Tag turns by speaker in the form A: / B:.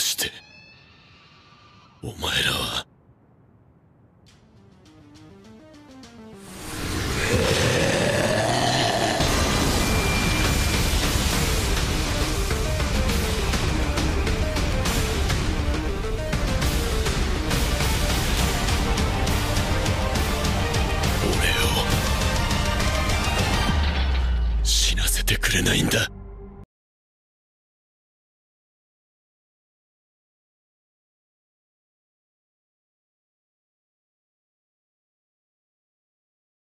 A: してお前らは。俺を死なせてくれないんだ。